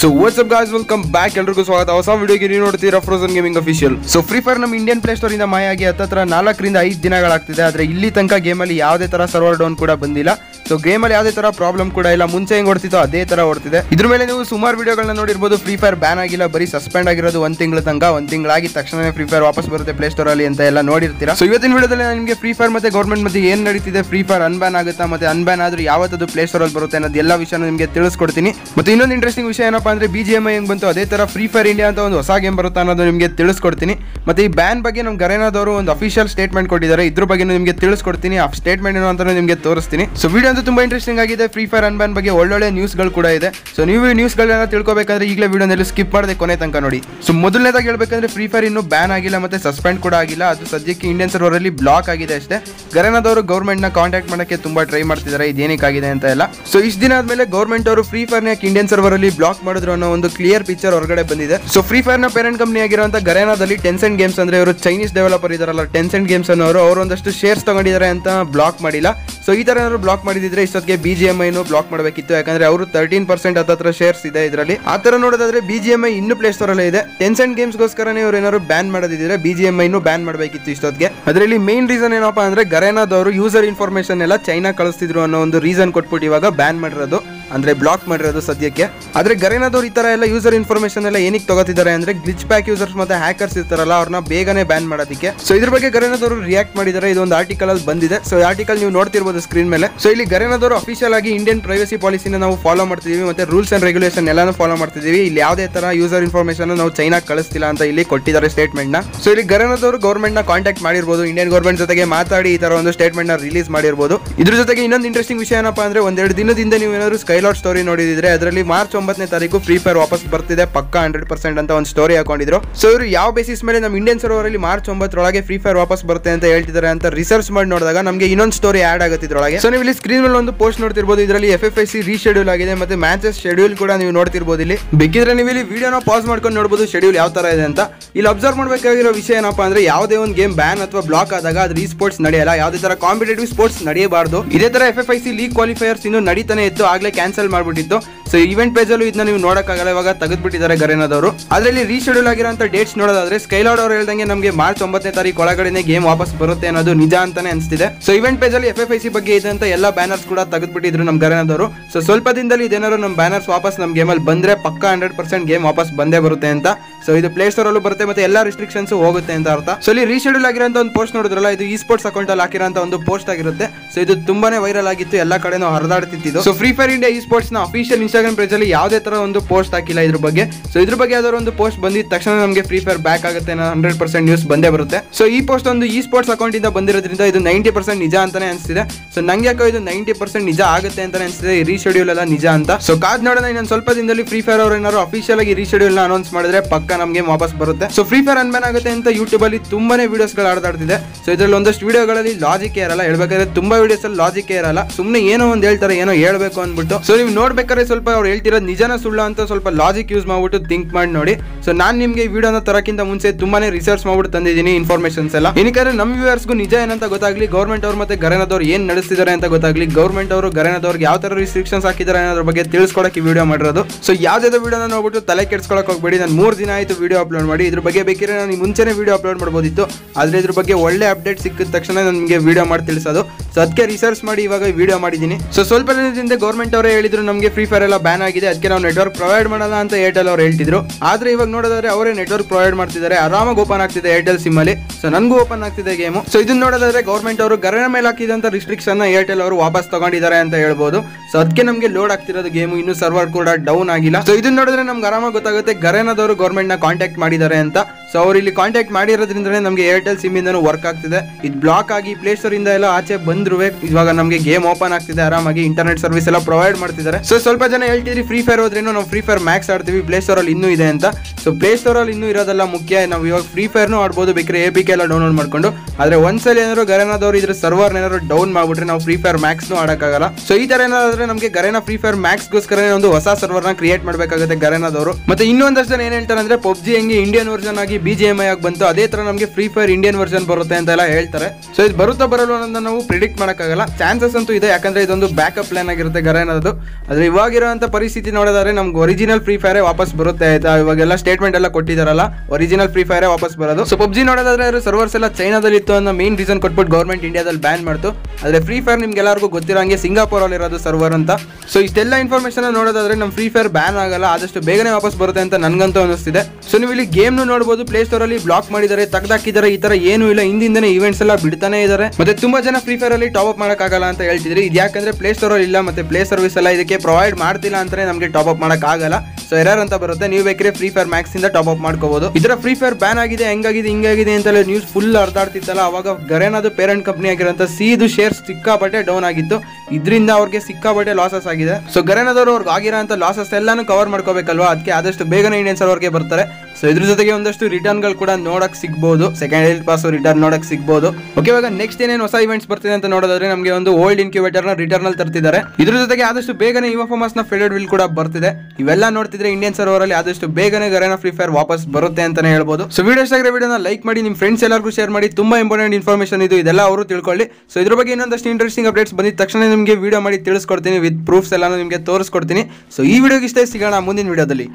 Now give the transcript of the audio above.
So what's up guys welcome back ಎಲ್ರಿಗೂ ಸ್ವಾಗತ. ಹೊಸ ವಿಡಿಯೋಗೆ ನೀವು ನೋಡ್ತೀರಾ frozen gaming official so free fire ನಮ್ಮ ಇಂಡಿಯನ್ ಪ್ಲೇ ಸ್ಟೋರ್ ಇಂದ ಮಾಯಾಗಿ ಹತ್ತತ್ರ ನಾಲ್ಕರಿಂದ ಐದು ದಿನಗಳಾಗ್ತಿದೆ. ಆದ್ರೆ ಇಲ್ಲಿ ತನಕ ಗೇಮಲ್ಲಿ ಯಾವುದೇ ತರ ಸರ್ವರ್ ಡೌನ್ ಕೂಡ ಬಂದಿಲ್ಲ. ಸೊ ಗೇಮಲ್ಲಿ ಯಾವುದೇ ತರ ಪ್ರಾಬ್ಲಮ್ ಕೂಡ ಇಲ್ಲ. ಮುಂಚೆ ಹೆಂಗ್ ಓಡ್ತಿತ್ತು ಅದೇ ತರ ಓಡ್ತಿದೆ. ಇದ್ರ ಮೇಲೆ ನೀವು ಸುಮಾರು ವಿಡಿಯೋಗಳನ್ನ ನೋಡಿರ್ಬೋದು. ಫ್ರೀ ಫೈರ್ ಬ್ಯಾನ್ ಆಗಿಲ್ಲ. ಬರೀ ಸಸ್ಪೆಂಡ್ ಆಗಿರೋದು ಒಂದು ತಿಂಗಳ ತನಕ. ಒಂದು ತಿಂಗಳಾಗಿ ತಕ್ಷಣ ಫ್ರೀ ಫೈರ್ ವಾಪಸ್ ಬರುತ್ತೆ ಪ್ಲೇ ಸ್ಟೋರ್ ಅಲ್ಲಿ ಅಂತ ಎಲ್ಲ ನೋಡಿರ್ತೀರಾ. ಸೊ ಇವತ್ತಿನ ವಿಡಿಯೋದಲ್ಲಿ ನಿಮಗೆ ಫ್ರೀ ಫೈರ್ ಮತ್ತೆ ಗೌರ್ಮೆಂಟ್ ಮತ್ತೆ ಏನು ನಡೀತಿದೆ? ಫ್ರೀ ಫೈರ್ ಅನ್ಬ್ಯಾನ್ ಆಗುತ್ತಾ ಮತ್ತೆ ಅನ್ಬ್ಯಾನ್ ಆದ್ರೂ ಯಾವತ್ತದು ಪ್ಲೇ ಸ್ಟೋರ್ ಅಲ್ಲಿ ಬರುತ್ತೆ ಅನ್ನೋದು ಎಲ್ಲ ವಿಷಯ ನಿಮಗೆ ತಿಳಿಸ್ಕೊಡ್ತೀನಿ. ಮತ್ತೆ ಇನ್ನೊಂದು ಇಂಟ್ರೆಸ್ಟಿಂಗ್ ವಿಷಯ ಏನಪ್ಪಾ ಅಂದ್ರೆ ಬಿ ಜಿ ಎಂ ಐ ಹೆಂಗ್ ಬಂತು ಅದೇ ತರ ಫ್ರೀ ಫೈರ್ ಇಂಡಿಯಾ ಅಂತ ಒಂದು ಹೊಸ ಗೇಮ್ ಬರುತ್ತೆ ಅನ್ನೋದು ನಿಮಗೆ ತಿಳಿಸ್ಕೊಡ್ತೀನಿ. ಮತ್ತೆ ಈ ಬ್ಯಾನ್ ಬಗ್ಗೆ ನಮ್ಮ ಗರೇನಾದವರು ಒಂದು ಅಫಿಷಿಯಲ್ ಸ್ಟೇಟ್ಮೆಂಟ್ ಕೊಟ್ಟಿದ್ದಾರೆ. ಇದ್ರ ಬಗ್ಗೆ ನಿಮಗೆ ತಿಳಿಸ್ಕೊಡ್ತೀನಿ. ಆ ಸ್ಟೇಟ್ಮೆಂಟ್ ಏನು ಅಂತ ನಿಮಗೆ ತೋರಿಸ್ತೀನಿ. ಸೊ ವಿಡಿಯೋ ಅಂತೂ ತುಂಬಾ ಇಂಟ್ರೆಸ್ಟಿಂಗ್ ಆಗಿದೆ. ಫ್ರೀ ಫೈರ್ ಅನ್ಬ್ಯಾನ್ ಬಗ್ಗೆ ಒಳ್ಳೊಳ್ಳೆ ನ್ಯೂಸ್ಗಳು ಕೂಡ ಇದೆ. ಸೊ ನೀವು ಈ ನ್ಯೂಸ್ಗಳನ್ನ ತಿಳ್ಕೊಬೇಕಂದ್ರೆ ಈಗಲೇ ವಿಡಿಯೋನಲ್ಲಿ ಸ್ಕಿಪ್ ಮಾಡದೆ ಕೊನೆ ತನಕ ನೋಡಿ. ಸೊ ಮೊದಲನೇದಾಗಿ ಹೇಳ್ಬೇಕಂದ್ರೆ ಫ್ರೀ ಫೈರ್ ಇನ್ನೂ ಬ್ಯಾನ್ ಆಗಿಲ್ಲ ಮತ್ತೆ ಸಸ್ಪೆಂಡ್ ಕೂಡ ಆಗಿಲ್ಲ. ಅದು ಸದ್ಯಕ್ಕೆ ಇಂಡಿಯನ್ ಸರ್ವರ್ ಅಲ್ಲಿ ಬ್ಲಾಕ್ ಆಗಿದೆ ಅಷ್ಟೇ. ಗರೇನಾದವರು ಗೌರ್ಮೆಂಟ್ನ ಕಾಂಟ್ಯಾಕ್ಟ್ ಮಾಡಕ್ಕೆ ತುಂಬಾ ಟ್ರೈ ಮಾಡ್ತಿದ್ದಾರೆ. ಇದೇನಕ್ಕಾಗಿದೆ ಅಂತ ಎಲ್ಲ. ಸೊ ಇಷ್ಟು ದಿನ ಆದ್ಮೇಲೆ ಗೌರ್ಮೆಂಟ್ ಅವರು ಫ್ರೀ ಫೈರ್ನ ಇಂಡಿಯನ್ ಸರ್ವರ್ ಅಲ್ಲಿ ಬ್ಲಾಕ್ ಮಾಡಿದ್ರು ಅನ್ನೋ ಒಂದು ಕ್ಲಿಯರ್ ಪಿಕ್ಚರ್ ಹೊರಗಡೆ ಬಂದಿದೆ. ಸೊ ಫ್ರೀ ಫೈರ್ನ ಪೇರೆಂಟ್ ಕಂಪನಿ ಆಗಿರುವಂತ ಗರೇನಾದಲ್ಲಿ ಟೆನ್ಸೆಂಟ್ ಗೇಮ್ಸ್ ಅಂದ್ರೆ ಇವರು ಚೈನೀಸ್ ಡೆವಲಪರ್ ಇದಾರಲ್ಲ ಟೆನ್ಸೆಂಟ್ ಗೇಮ್ಸ್ ಅನ್ನೋರು ಅವರು ಒಂದಷ್ಟು ಶೇರ್ಸ್ ತಗೊಂಡಿದ್ದಾರೆ ಅಂತ ಬ್ಲಾಕ್ ಮಾಡಿಲ್ಲ. ಸೊ ಈ ತರ ಏನಾದ್ರು ಬ್ಲಾಕ್ ಮಾಡಿದ್ರೆ ಇಷ್ಟೊತ್ತಿಗೆ ಬಿ ಜಿ ಐನು ಬ್ಲಾಕ್ ಮಾಡಬೇಕಿತ್ತು. ಯಾಕಂದ್ರೆ ಅವರು ತರ್ಟೀನ್ ಪರ್ಸೆಂಟ್ ಹತ್ತತ್ರ ಶೇರ್ಸ್ ಇದೆ ಇದರಲ್ಲಿ. ಆ ತರ ನೋಡೋದಾದ್ರೆ ಬಿ ಜಿ ಎಂ ಐ ಇನ್ನು ಪ್ಲೇ ಸ್ಟೋರ್ ಅಲ್ಲೇ ಇದೆ. ಟೆನ್ಸೆಂಟ್ ಗೇಮ್ಸ್ಗೋಸ್ಕರನೇ ಇವ್ರು ಏನಾದ್ರು ಬ್ಯಾನ್ ಮಾಡೋದಿದ್ರೆ ಬಿಜಿಎಂಐ ಜಿ ಬ್ಯಾನ್ ಮಾಡಬೇಕಿತ್ತು ಇಷ್ಟೊತ್ತಿಗೆ. ಅದರಲ್ಲಿ ಮೇನ್ ರೀಸನ್ ಏನಪ್ಪಾ ಅಂದ್ರೆ ಗರೇನಾದವರು ಯೂಸರ್ ಇನ್ಫಾರ್ಮೇಶನ್ ಎಲ್ಲ ಚೈನಾ ಕಳಿಸ್ತಿದ್ರು ಅನ್ನೋ ಒಂದು ರೀಸನ್ ಕೊಟ್ಬಿಟ್ಟು ಇವಾಗ ಬ್ಯಾನ್ ಮಾಡಿರೋದು. ಅಂದ್ರೆ ಬ್ಲಾಕ್ ಮಾಡಿರೋದು ಸದ್ಯಕ್ಕೆ. ಆದ್ರೆ ಗರೇನಾದವ್ರು ಈ ತರ ಎಲ್ಲ ಯೂಸರ್ ಇನ್ಫಾರ್ಮೇಶನ್ ಎಲ್ಲ ಏನಕ್ಕೆ ತಗೋತಿದ್ದಾರೆ ಅಂದ್ರೆ ಗ್ಲಿಚ್ ಪ್ಯಾಕ್ ಯೂಸರ್ಸ್ ಮತ್ತೆ ಹ್ಯಾಕರ್ಸ್ ಇರ್ತಾರಲ್ಲ ಅವ್ರನ್ನ ಬೇಗನೆ ಬ್ಯಾನ್ ಮಾಡೋದಕ್ಕೆ. ಸೊ ಇದ್ರ ಬಗ್ಗೆ ಗರೇನಾದವರು ರಿಯಾಕ್ಟ್ ಮಾಡಿದ್ದಾರೆ, ಇದೊಂದು ಆರ್ಟಿಕಲ್ ಅಲ್ಲಿ ಬಂದಿದೆ. ಸೊ ಆರ್ಟಿಕಲ್ ನೀವು ನೋಡ್ತಿರ್ಬೋದು ಸ್ಕ್ರೀನ್ ಮೇಲೆ. ಸೊ ಇಲ್ಲಿ ಗರೇನಾದವರು ಅಫಿಷಿಯಲ್ ಆಗಿ ಇಂಡಿಯನ್ ಪ್ರೈವಸಿ ಪಾಲಿಸಿನ ನಾವು ಫಾಲೋ ಮಾಡ್ತಿದೀವಿ ಮತ್ತೆ ರೂಲ್ಸ್ ಅಂಡ್ ರೆಗ್ಯುಲೇಷನ್ ಎಲ್ಲಾನು ಫಾಲೋ ಮಾಡ್ತಿದೀವಿ ಇಲ್ಲಿ ಯಾವುದೇ ತರ ಯೂಸರ್ ಇನ್ಫಾರ್ಮೇಶನ್ ನಾವು ಚೈನಾ ಕಳಿಸ್ತಿಲ್ಲ ಅಂತ ಇಲ್ಲಿ ಕೊಟ್ಟಿದ್ದಾರೆ ಸ್ಟೇಟ್ಮೆಂಟ್ನ. ಸೊ ಇಲ್ಲಿ ಗರೇನಾದವರು ನ ಕಾಂಟ್ಯಾಕ್ಟ್ ಮಾಡಿರ್ಬೋದು ಇಂಡಿಯನ್ ಗೌರ್ಮೆಂಟ್ ಜೊತೆಗೆ ಮಾತಾಡಿ ಈ ತರ ಒಂದು ಸ್ಟೇಟ್ಮೆಂಟ್ನ ರಿಲೀಸ್ ಮಾಡಿರ್ಬೋದು. ಇದ್ರ ಜೊತೆಗೆ ಇನ್ನೊಂದು ಇಂಟ್ರೆಸ್ಟಿಂಗ್ ವಿಷಯ ಏನಪ್ಪ ಅಂದ್ರೆ ಒಂದೆರಡು ದಿನದಿಂದ ನೀವು ಏನಾದ್ರು ಸ್ಕೈಲಾಟ್ ಸ್ಟೋರಿ ನೋಡಿದ್ರೆ ಅದರಲ್ಲಿ ಮಾರ್ಚ್ ಒಂಬತ್ತನೇ ತಾರೀಕು ಫ್ರೀ ಫೈರ್ ವಾಪಸ್ ಬರ್ತಿದೆ, ಪಕ್ಕ ಹಂಡ್ರೆಡ್ ಪರ್ಸೆಂಟ್ ಅಂತ ಒಂದು ಸ್ಟೋರಿ ಹಾಕೊಂಡಿದ್ರು. ಸೊ ಇವರು ಯಾವ ಬೇಸಿಸ್ ಮೇಲೆ ನಮ್ಮ ಇಂಡಿಯನ್ ಸರ್ವರ್ ಅಲ್ಲಿ ಮಾರ್ಚ್ ಒಂಬತ್ತರೊಳಗೆ ಫ್ರೀ ಫೈರ್ ವಾಪಸ್ ಬರುತ್ತೆ ಅಂತ ಹೇಳ್ತಿದ್ದಾರೆ ಅಂತ ರಿಸರ್ಚ್ ಮಾಡಿ ನೋಡಿದಾಗ ನಮಗೆ ಇನ್ನೊಂದು ಸ್ಟೋರಿ ಆಡ್ ಆಗುತ್ತೆ ಇದ್ರೊಳಗೆ. ಸೊ ನೀವು ಇಲ್ಲಿ ಸ್ಕ್ರೀನ್ ಮೇಲೆ ಒಂದು ಪೋಸ್ಟ್ ನೋಡ್ತಿರ್ಬೋದು, ಇದರಲ್ಲಿ F F I C reschedule ಆಗಿದೆ ಮತ್ತೆ ಮ್ಯಾಚಸ್ ಶೆಡ್ಯೂಲ್ ಕೂಡ ನೀವು ನೋಡ್ತಿರ್ಬೋದು ಇಲ್ಲಿ. ಬೇಕಿದ್ರೆ ನೀವು ಇಲ್ಲಿ ವಿಡಿಯೋನ ಪಾಸ್ ಮಾಡ್ಕೊಂಡು ನೋಡಬಹುದು ಶೆಡ್ಯೂಲ್ ಯಾವ ತರ ಇದೆ ಅಂತ. ಇಲ್ಲಿ ಅಬ್ಸರ್ವ್ ಮಾಡಬೇಕಾಗಿರೋ ವಿಷಯ ಏನಪ್ಪಾ ಅಂದ್ರೆ ಯಾವುದೇ ಒಂದು ಗೇಮ್ ಬ್ಯಾನ್ ಅಥವಾ ಬ್ಲಾಕ್ ಆದಾಗ ಅದ್ರ ಈ ಸ್ಪೋರ್ಟ್ಸ್ ನಡೆಯಲ್ಲ. ಯಾವುದೇ ತರ ಕಾಂಪಿಟೇಟಿವ್ ಸ್ಪೋರ್ಟ್ಸ್ ನಡೆಯಬಾರ್ದು. ಇದೇ ತರ F F I C league qualifiers ಇನ್ನು ನಡೀತಾನೆ ಇತ್ತು, ಆಗ್ಲೇ ಕ್ಯಾನ್ಸಲ್ ಮಾಡ್ಬಿಟ್ಟಿತ್ತು ಸೊ ಇವೆಂಟ್ ಪೇಜ್ ಅಲ್ಲೂ ಇದನ್ನ ನೀವು ನೋಡಕ್ಕಾಗಲ್ಲ, ಇವಾಗ ತೆಗೆದ್ಬಿಟ್ಟಿದ್ದಾರೆ ಗರೇನಾದವರು. ಅದರಲ್ಲಿ ರೀಶೆಡ್ಯೂಲ್ ಆಗಿರೋಂಥ ಡೇಟ್ಸ್ ನೋಡೋದಾದ್ರೆ ಸ್ಕೈಲಾಡ್ ಅವರು ಹೇಳ್ದಂಗೆ ನಮಗೆ ಮಾರ್ಚ್ ಒಂಬತ್ತನೇ ತಾರೀಕು ಒಳಗಡೆ ಗೇಮ್ ವಾಪಸ್ ಬರುತ್ತೆ ಅನ್ನೋದು ನಿಜ ಅಂತಾನೆ ಅನಿಸ್ತಿದೆ. ಸೊ ಇವೆಂಟ್ ಪೇಜಲ್ಲಿ ಎಫ್ ಎಫ್ ಐ ಸಿ ಬಗ್ಗೆ ಅಂತ ಎಲ್ಲ ಬ್ಯಾನರ್ಸ್ ಕೂಡ ತೆಗೆದುಬಿಟ್ಟಿದ್ರು ನಮ್ಮ ಗರೇನಾದವರು. ಸೊ ಸ್ವಲ್ಪ ದಿನದಲ್ಲಿ ಇದೇನಾದ್ರು ನಮ್ಮ ಬ್ಯಾನರ್ಸ್ ವಾಪಸ್ ನಮ್ಮ ಗೇಮಲ್ಲಿ ಬಂದ್ರೆ ಪಕ್ಕ ಹಂಡ್ರೆಡ್ ಪರ್ಸೆಂಟ್ ಗೇಮ್ ವಾಪಸ್ ಬಂದೇ ಬರುತ್ತೆ ಅಂತ. ಸೊ ಇದು ಪ್ಲೇ ಸ್ಟೋರ್ ಅಲ್ಲೂ ಬರುತ್ತೆ ಮತ್ತೆ ಎಲ್ಲ ರಿಸ್ಟ್ರಿಕ್ಷನ್ಸ್ ಹೋಗುತ್ತೆ ಅಂತ ಅರ್ಥ. ಸೊ ಇಲ್ಲಿ ರೀಶೆಡ್ಯೂಲ್ ಆಗಿರೋಂಥ ಒಂದು ಪೋಸ್ಟ್ ನೋಡಿದ್ರಲ್ಲ, ಇದು ಈ ಸ್ಪೋರ್ಟ್ಸ್ ಅಕೌಂಟ್ ಅಲ್ಲಿ ಹಾಕಿರೋಂಥ ಒಂದು ಪೋಸ್ಟ್ ಆಗಿರುತ್ತೆ. ಸೊ ಇದು ತುಂಬಾನೇ ವೈರಲ್ ಆಗಿತ್ತು, ಎಲ್ಲ ಕಡೆನೂ ಹರಿದಾಡ್ತಿತ್ತು ಸೊ ಫ್ರೀ ಫೈರ್ ಇಂಡಿಯಾ ಈ ಸ್ಪೋರ್ಟ್ಸ್ನ ಅಫಿಷಿಯಲ್ ಇನ್ಸ್ಟಾಗ್ರಾಮ್ ಪೇಜ್ ಅಲ್ಲಿ ಯಾವುದೇ ತರ ಒಂದು ಪೋಸ್ಟ್ ಹಾಕಿಲ್ಲ ಇದ್ರ ಬಗ್ಗೆ. ಸೊ ಇದ್ರ ಬಗ್ಗೆ ಯಾವ್ದಾದ್ರು ಒಂದು ಪೋಸ್ಟ್ ಬಂದಿದ ತಕ್ಷಣ ನಮಗೆ ಫ್ರೀ ಫೈರ್ ಬ್ಯಾಕ್ ಆಗುತ್ತೆ ಹಂಡ್ರೆಡ್ ಪರ್ಸೆಂಟ್ ನ್ಯೂಸ್ ಬಂದೇ ಬರುತ್ತೆ. ಸೊ ಈ ಪೋಸ್ಟ್ ಒಂದು ಈ ಸ್ಪೋರ್ಟ್ಸ್ ಅಕೌಂಟ್ ಇಂದ ಬಂದಿರೋದ್ರಿಂದ ಇದು ನೈಂಟಿ ಪರ್ಸೆಂಟ್ ನಿಜ ಅಂತಾನೆ ಅನಿಸ್ತಿದೆ. ಸೊ ನಂಗೆ ಯಾಕೋ ಇದು ನೈಂಟಿ ಪರ್ಸೆಂಟ್ ನಿಜ ಆಗುತ್ತೆ ಅಂತಾನೆ ಅನಿಸ್ತಿದೆ ರೀಶೆಡ್ಯೂಲ್ ಎಲ್ಲ ನಿಜ ಅಂತ. ಸೊ ಕಾದ್ ನೋಡೋಣ, ಇನ್ನೊಂದು ಸ್ವಲ್ಪ ದಿನದಲ್ಲಿ ಫ್ರೀ ಫೈರ್ ಅವ್ರು ಏನಾದ್ರು ಅಫಿಷಿಯಲ್ ಆಗಿ ರೀಶೆಡ್ಯೂಲ್ ಅನೌನ್ಸ್ ಮಾಡಿದ್ರೆ ಪಕ್ಕ ನಮಗೆ ವಾಪಸ್ ಬರುತ್ತೆ. ಸೊ ಫ್ರೀ ಫೈರ್ ಅನ್ಬ್ಯಾನ್ ಆಗುತ್ತೆ ಅಂತ ಯೂಟ್ಯೂಬ್ ಅಲ್ಲಿ ತುಂಬಾನೇ ವಿಡಿಯೋಸ್ಗಳು ಆಡ್ದಾಡ್ತಿದೆ. ಸೊ ಇದ್ರಲ್ಲಿ ಒಂದಷ್ಟು ವಿಡಿಯೋಗಳಲ್ಲಿ ಲಾಜಿಕ್ ಇರಲ್ಲ. ಹೇಳ್ಬೇಕಾದ್ರೆ ತುಂಬಾ ವಿಡಿಯೋಸ್ ಅಲ್ಲಿ ಲಾಜಿಕ್ ಇರಲ್ಲ. ಸುಮ್ಮನೆ ಏನೋ ಒಂದು ಹೇಳ್ತಾರೆ, ಏನೋ ಹೇಳ್ಬೇಕು ಅಂದ್ಬಿಟ್ಟು. ಸೊ ನೀವು ನೋಡ್ಬೇಕಾದ್ರೆ ಸ್ವಲ್ಪ ಅವ್ರು ಹೇಳ್ತಿರೋದು ನಿಜನ ಸುಳ್ಳು ಅಂತ ಸ್ವಲ್ಪ ಲಾಜಿಕ್ ಯೂಸ್ ಮಾಡ್ಬಿಟ್ಟು ಥಿಂಕ್ ಮಾಡಿ ನೋಡಿ. ಸೊ ನಾನು ನಿಮಗೆ ಈ ವಿಡಿಯೋನ ತರಕ್ಕಿಂತ ಮುಂಚೆ ತುಂಬಾನೇ ರಿಸರ್ಚ್ ಮಾಡ್ಬಿಟ್ಟು ತಂದಿದ್ದೀನಿ ಇನ್ಫಾರ್ಮೇಷನ್ಸ್ ಎಲ್ಲ. ಏನಕ್ಕೆ ನಮ್ಮ ವ್ಯೂವರ್ಸ್ಗೂ ನಿಜ ಏನಂತ ಗೊತ್ತಾಗ್ಲಿ ಗೌರ್ಮೆಂಟ್ ಅವ್ರು ಮತ್ತೆ ಗರೇನದವ್ರು ಏನ್ ನಡೆಸ್ತಿದ್ದಾರೆ ಅಂತ ಗೊತ್ತಾಗ್ಲಿ ಗೌರ್ಮೆಂಟ್ ಅವರು ಗರೇನಾದವ್ರಿಗೆ ಯಾವ ತರ ರಿಸ್ಟ್ರಿಕ್ಷನ್ಸ್ ಹಾಕಿದ್ದಾರೆ ಅನ್ನೋದ್ರ ಬಗ್ಗೆ ತಿಳಿಸ್ಕೊಡಕ್ಕೆ ವಿಡಿಯೋ ಮಾಡಿರೋದು. ಸೊ ಯಾವ್ದಾದ್ರು ವಿಡಿಯೋನ ನೋಡ್ಬಿಟ್ಟು ತಲೆ ಕೆಡ್ಸ್ಕೊಳಕ್ ಹೋಗ್ಬೇಡಿ. ನಾನು ಮೂರು ದಿನ ಆಯ್ತು ವಿಡಿಯೋ ಅಪ್ಲೋಡ್ ಮಾಡಿ. ಇದ್ರ ಬಗ್ಗೆ ಬೇಕಿದ್ರೆ ನಾನು ಮುಂಚೆನೇ ವಿಡಿಯೋ ಅಪ್ಲೋಡ್ ಮಾಡ್ಬೋದಿತ್ತು. ಆದ್ರೆ ಇದ್ರ ಬಗ್ಗೆ ಒಳ್ಳೆ ಅಪ್ಡೇಟ್ ಸಿಕ್ಕಿದ ತಕ್ಷಣ ನನಗೆ ವಿಡಿಯೋ ಮಾಡಿ ತಿಳಿಸೋದು. ಸೊ ಅದಕ್ಕೆ ರಿಸರ್ಚ್ ಮಾಡಿ ಇವಾಗ ವಿಡಿಯೋ ಮಾಡಿದ್ದೀನಿ. ಸೊ ಸ್ವಲ್ಪ ದಿನದಿಂದ ಗೌರ್ಮೆಂಟ್ ಅವರೇ ಹೇಳಿದ್ರು ನಮಗೆ ಫ್ರೀ ಫೈರ್ ಎಲ್ಲ ಬ್ಯಾನ್ ಆಗಿದೆ ಅದಕ್ಕೆ ನಾವು ನೆಟ್ವರ್ಕ್ ಪ್ರೊವೈಡ್ ಮಾಡಲ್ಲ ಅಂತ ಏರ್ಟೆಲ್ ಅವ್ರು ಹೇಳ್ತಿದ್ರು. ಆದ್ರೆ ಇವಾಗ ನೋಡೋದಾದ್ರೆ ಅವರೇ ನೆಟ್ವರ್ಕ್ ಪ್ರೊವೈಡ್ ಮಾಡ್ತಿದ್ದಾರೆ, ಆರಾಮಾಗಿ ಓಪನ್ ಆಗ್ತಿದೆ ಏರ್ಟೆಲ್ ಸಿಮ್ ಅಲ್ಲಿ. ಸೊ ನನಗೂ ಓಪನ್ ಆಗ್ತಿದೆ ಗೇಮು ಸೊ ಇದನ್ನ ನೋಡೋದಾದ್ರೆ ಗೌರ್ಮೆಂಟ್ ಅವರು ಗರಣ ಮೇಲೆ ಹಾಕಿದಂತ ರಿಸ್ಟ್ರಿಕ್ಷನ್ ಏರ್ಟೆಲ್ ಅವರು ವಾಪಸ್ ತಗೊಂಡಿದ್ದಾರೆ ಅಂತ ಹೇಳ್ಬೋದು. ಸೊ ಅದಕ್ಕೆ ನಮಗೆ ಲೋಡ್ ಆಗ್ತಿರೋದು ಗೇಮು ಇನ್ನು ಸರ್ವರ್ ಕೂಡ ಡೌನ್ ಆಗಿಲ್ಲ. ಸೊ ಇದನ್ನ ನೋಡಿದ್ರೆ ನಮ್ಗೆ ಆರಾಮಾಗಿ ಗೊತ್ತಾಗುತ್ತೆ ಗರೇನಾದವರು ಗೌರ್ಮೆಂಟ್ನ ಕಾಂಟ್ಯಾಕ್ಟ್ ಮಾಡಿದ್ದಾರೆ ಅಂತ. ಸೊ ಅವ್ರು ಇಲ್ಲಿ ಕಾಂಟ್ಯಾಕ್ಟ್ ಮಾಡಿರೋದ್ರಿಂದನೇ ನಮಗೆ ಏರ್ಟೆಲ್ ಸಿಮ್ ಇಂದನೂ ವರ್ಕ್ ಆಗ್ತಿದೆ. ಇದು ಬ್ಲಾಕ್ ಆಗಿ ಪ್ಲೇ ಸ್ಟೋರ್ ಇಂದ ಎಲ್ಲ ಆಚೆ ಬಂದ್ರು ಇವಾಗ ನಮಗೆ ಗೇಮ್ ಓಪನ್ ಆಗ್ತಿದೆ, ಆರಾಮಾಗಿ ಇಂಟರ್ನೆಟ್ ಸರ್ವಿಸ್ ಎಲ್ಲ ಪ್ರೊವೈಡ್ ಮಾಡ್ತಿದ್ದಾರೆ. ಸೊ ಸ್ವಲ್ಪ ಜನ ಹೇಳ್ತಿದ್ರಿ ಫ್ರೀ ಫೈರ್ ಹೋದ್ರೇನು ನಾವು ಫ್ರೀ ಫೈರ್ ಮ್ಯಾಕ್ಸ್ ಆಡ್ತೀವಿ ಪ್ಲೇ ಸ್ಟೋರ್ ಅಲ್ಲಿ ಇನ್ನೂ ಇದೆ ಅಂತ. ಸೊ ಪ್ಲೇ ಸ್ಟೋರ್ ಅಲ್ಲಿ ಇನ್ನೂ ಇರೋದೆಲ್ಲ ಮುಖ್ಯ. ನಾವು ಇವಾಗ ಫ್ರೀ ಫೈರ್ನು ಆಡ್ಬೋದು ಬೇಕ್ರೆ ಎ ಪಿ ಕೆ ಎಲ್ಲ ಡೌನ್ಲೋಡ್ ಮಾಡ್ಕೊಂಡು. ಆದ್ರೆ ಒಂದ್ಸಲ ಏನಾದ್ರು ಗರೆನಾದವ್ರು ಇದ್ರ ಸರ್ವರ್ ಏನಾದ್ರು ಡೌನ್ ಮಾಡ್ಬಿಟ್ರೆ ನಾವು ಫ್ರೀ ಫೈರ್ ಮ್ಯಾಕ್ಸ್ ಆಡಕ್ಕಾಗಲ್ಲ. ಸೊ ಈ ತರ ಏನಾದ್ರೆ ನಮಗೆ ಗರೆನಾ ಫ್ರೀ ಫೈರ್ ಮ್ಯಾಕ್ಸ್ ಗೋಸ್ಕರ ಒಂದು ಹೊಸ ಸರ್ವರ್ನ ಕ್ರಿಯೇಟ್ ಮಾಡಬೇಕಾಗುತ್ತೆ ಗರೆನಾದವರು ಮತ್ತೆ ಇನ್ನೊಂದಷ್ಟು ಜನ ಏನ್ ಹೇಳ್ತಾರೆ ಅಂದ್ರೆ, ಪಬ್ಜಿ ಹೆಂಗೆ ಇಂಡಿಯನ್ ವರ್ಷನ್ ಆಗಿ ಬಿ ಜಿ ಎಂ ಐ ಆಗಿ ಬಂತು ಅದೇ ತರ ನಮಗೆ ಫ್ರೀ ಫೈರ್ ಇಂಡಿಯನ್ ವರ್ಷನ್ ಬರುತ್ತೆ ಅಂತ ಎಲ್ಲ ಹೇಳ್ತಾರೆ. ಸೊ ಇದು ಬರುತ್ತಾ ಬರಲ್ಲ ಅನ್ನೋದನ್ನ ನಾವು ಪ್ರಿಡಿಕ್ಟ್ ಮಾಡೋಕ್ಕಾಗಲ್ಲ. ಚಾನ್ಸಸ್ ಅಂತೂ ಇದೆ, ಯಾಕಂದ್ರೆ ಇದೊಂದು ಬ್ಯಾಕಪ್ ಪ್ಲಾನ್ ಆಗಿರುತ್ತೆ ಗರೆನಾದು ಆದ್ರೆ ಇವಾಗಿರುವಂತ ಪರಿಸ್ಥಿತಿ ನೋಡಿದ್ರೆ ನಮ್ಗೆ ಒರಿಜಿನಲ್ ಫ್ರೀ ಫೈರ್ ವಾಪಸ್ ಬರುತ್ತೆ, ಆಯ್ತಾ? ಇವಾಗೆಲ್ಲ ಸ್ಟೇಟ್ಮೆಂಟ್ ಎಲ್ಲ ಕೊಟ್ಟಿದಾರಲ್ಲ ಒರಿಜಿನಲ್ ಫ್ರೀ ಫೈರ್ ವಾಪಸ್ ಬರೋದು. ಸೊ ಪಬ್ಜಿ ನೋಡೋದಾದ್ರೆ ಸರ್ವರ್ಸ್ ಎಲ್ಲ ಚೈನಾದಲ್ಲಿ ಇತ್ತು ಅನ್ನೋ ಮೇನ್ ರೀಸನ್ ಕೊಟ್ಬಿಟ್ಟು ಗೌರ್ಮೆಂಟ್ ಇಂಡಿಯಾದಲ್ಲಿ ಬ್ಯಾನ್ ಮಾಡ್ತು. ಆದ್ರೆ ಫ್ರೀ ಫೈರ್ ನಿಮ್ಗೆ ಎಲ್ಲರಿಗೂ ಗೊತ್ತಿರೋ ಹಾಗೆ ಸಿಂಗಾಪುರ್ ಅಲ್ಲಿ ಇರೋದು ಸರ್ವರ್ ಅಂತ. ಸೊ ಇಷ್ಟೆಲ್ಲ ಇನ್ಫಾರ್ಮೇಶನ್ ನೋಡೋದಾದ್ರೆ ನಮ್ಮ ಫ್ರೀ ಫೈರ್ ಬ್ಯಾನ್ ಆಗಲ್ಲ, ಆದಷ್ಟು ಬೇಗನೆ ವಾಪಸ್ ಬರುತ್ತೆ ಅಂತ ನನಗಂತೂ ಅನಿಸ್ತಿದೆ ಸೊ ನೀವು ಇಲ್ಲಿ ಗೇಮ್ ನೋಡಬಹುದು ಪ್ಲೇ ಸ್ಟೋರ್ ಅಲ್ಲಿ ಬ್ಲಾಕ್ ಮಾಡಿದ್ದಾರೆ, ತೆಗೆದಾಕಿದ್ದಾರೆ, ಈ ತರ ಏನು ಇಲ್ಲ. ಹಿಂದಿಂದನೇ ಇವೆಂಟ್ಸ್ ಎಲ್ಲ ಬಿಡ್ತಾನೆ ಇದ್ದಾರೆ ಮತ್ತೆ ತುಂಬಾ ಜನ ಫ್ರೀ ಫೈರ್ ಅಲ್ಲಿ ಟಾಪ್ ಅಪ್ ಮಾಡಕ್ಕಾಗಲ್ಲ ಅಂತ ಹೇಳ್ತಿದ್ರೆ ಇದು ಯಾಕಂದ್ರೆ ಪ್ಲೇ ಸ್ಟೋರ್ ಅಲ್ಲಿ ಇಲ್ಲ, ಮತ್ತೆ ಪ್ಲೇ ಸರ್ವಿಸ್ ಎಲ್ಲ ಇದಕ್ಕೆ ಪ್ರೊವೈಡ್ ಮಾಡ್ತಿಲ್ಲ ಅಂತಾನೆ ನಮಗೆ ಟಾಪ್ ಅಪ್ ಮಾಡಕ್ ಆಗಲ್ಲ. ಸೊ ಎರರ್ ಅಂತ ಬರುತ್ತೆ. ನೀವು ಬೇಕಿದ್ರೆ ಫ್ರೀ ಫೈರ್ ಮ್ಯಾಕ್ಸ್ ಇಂದ ಟಾಪ್ ಅಪ್ ಮಾಡ್ಕೋಬಹುದು ಇದರ ಫ್ರೀ ಫೈರ್ ಬ್ಯಾನ್ ಆಗಿದೆ, ಹೆಂಗಾಗಿದೆ, ಹಿಂಗಾಗಿದೆ ಅಂತ ನ್ಯೂಸ್ ಫುಲ್ ಅರ್ಧಾಡ್ತಿತ್ತಲ್ಲ ಅವಾಗ ಗರೇನಾದು ಪೇರೆಂಟ್ ಕಂಪನಿ ಆಗಿರೋಂಥ ಸೀದು ಶೇರ್ ಸಿಕ್ಕಾಪಟ್ಟೆ ಡೌನ್ ಆಗಿತ್ತು. ಇದರಿಂದ ಅವ್ರಿಗೆ ಸಿಕ್ಕಾಪಟ್ಟೆ ಲಾಸಸ್ ಆಗಿದೆ. ಸೊ ಗರೇನಾದವರು ಅವ್ರಿಗೆ ಆಗಿರೋ ಲಾಸಸ್ ಎಲ್ಲಾನು ಕವರ್ ಮಾಡ್ಕೋಬೇಕಲ್ವಾ? ಅದಕ್ಕೆ ಆದಷ್ಟು ಬೇಗನೆ ಇಂಡಿಯನ್ ಅವ್ರಿಗೆ ಬರ್ತಾರೆ. ಸೊ ಇದ್ರ ಜೊತೆಗೆ ಒಂದಷ್ಟು ರಿಟರ್ನ್ಗಳು ಕೂಡ ನೋಡಕ್ ಸಿಗ್ಬೋದು. ಸೆಕೆಂಡ್ ಹೆಲ್ತ್ ಪಾಸ್ ರಿಟರ್ನ್ ನೋಡಕ್ ಸಿಗ್ಬೋದು. ಓಕೆ ಇವಾಗ ನೆಕ್ಸ್ಟ್ ಏನೇನು ಹೊಸ ಇವೆಂಟ್ಸ್ ಬರ್ತಿದೆ ಅಂತ ನೋಡೋದಾದ್ರೆ ನಮಗೆ ಒಂದು ಓಲ್ಡ್ ಇನ್ಕ್ಯುಬೇಟರ್ನ ರಿಟರ್ನ್ ಅಲ್ಲಿ ತರ್ತಿದ್ದಾರೆ. ಇದ್ರ ಜೊತೆಗೆ ಆದಷ್ಟು ಬೇಗನೆ ಯುವಫಾಮಸ್ನ ಫೆಡೆಡ್ ವಿಲ್ ಕೂಡ ಬರ್ತಿದೆ. ಇವೆಲ್ಲ ನೋಡ್ತಿದ್ರೆ ಇಂಡಿಯನ್ ಸರ್ವರ್ ಅಲ್ಲಿ ಆದಷ್ಟು ಬೇಗನೆ ಗರೇನಾ ಫ್ರೀ ಫೈರ್ ವಾಪಸ್ ಬರುತ್ತೆ ಅಂತಾನೆ ಹೇಳ್ಬೋದು. ಸೊ ವಿಡಿಯೋ ಇಷ್ಟ ವಿಡಿಯೋನ ಲೈಕ್ ಮಾಡಿ ನಿಮ್ಮ ಫ್ರೆಂಡ್ಸ್ ಎಲ್ಲರಿಗೂ ಶೇರ್ ಮಾಡಿ. ತುಂಬಾ ಇಂಪಾರ್ಟೆಂಟ್ ಇನ್ಫಾರ್ಮೇಷನ್ ಇದು. ಇದೆಲ್ಲ ಅವರು ತಿಳ್ಕೊಳ್ಳಿ. ಸೊ ಇದ್ರ ಬಗ್ಗೆ ಇನ್ನೊಂದಷ್ಟು ಇಂಟ್ರೆಸ್ಟಿಂಗ್ ಅಪ್ಡೇಟ್ಸ್ ಬಂದಿದ ತಕ್ಷಣ ನಿಮಗೆ ವಿಡಿಯೋ ಮಾಡಿ ತಿಳಿಸ್ಕೊಡ್ತೀನಿ. ವಿತ್ ಪ್ರೂಫ್ಸ್ ಎಲ್ಲಾನು ನಿಮಗೆ ತೋರಿಸ್ಕೊಡ್ತೀನಿ. ಸೊ ಈ ವಿಡಿಯೋಗೆ ಇಷ್ಟೇ. ಸಿಗೋಣ ಮುಂದಿನ ವಿಡಿಯೋದಲ್ಲಿ